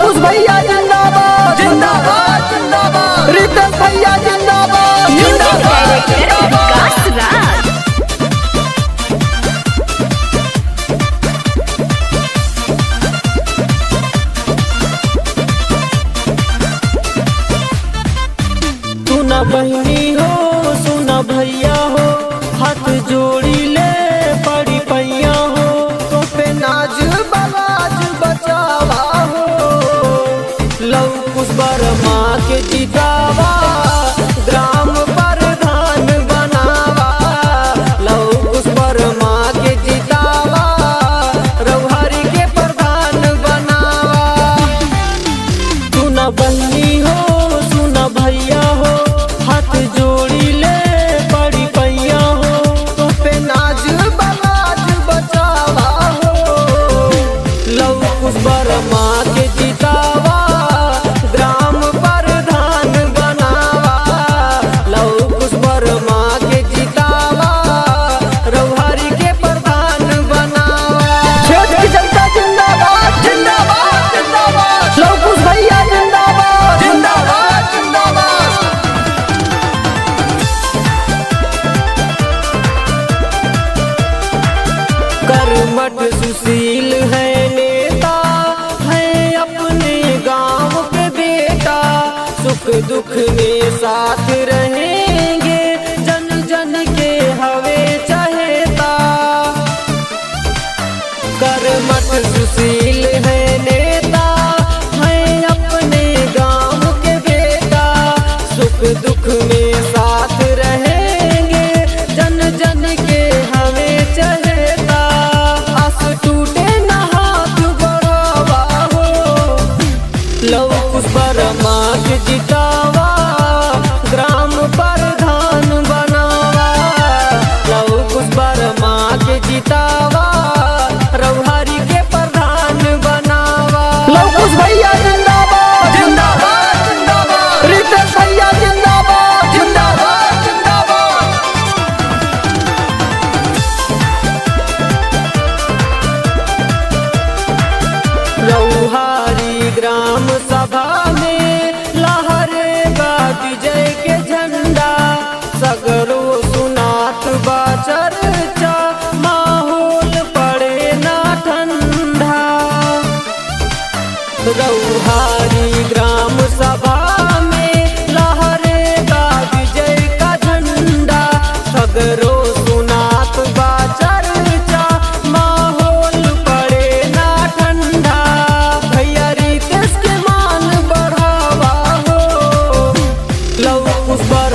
भैया जिंदाबाद। जिंदाबाद जिंदाबाद। भैया जिंदाबाद। जिंदाबाद बहनी हो सुना भैया हो हाथ जोड़ी वकील है नेता है अपने गाँव के बेटा। सुख दुख में साथ रहे। सभा में लहरे विजय के झंडा। सगरो सुनात बा चर्चा माहौल पड़े ना ठंडा। रौहार was but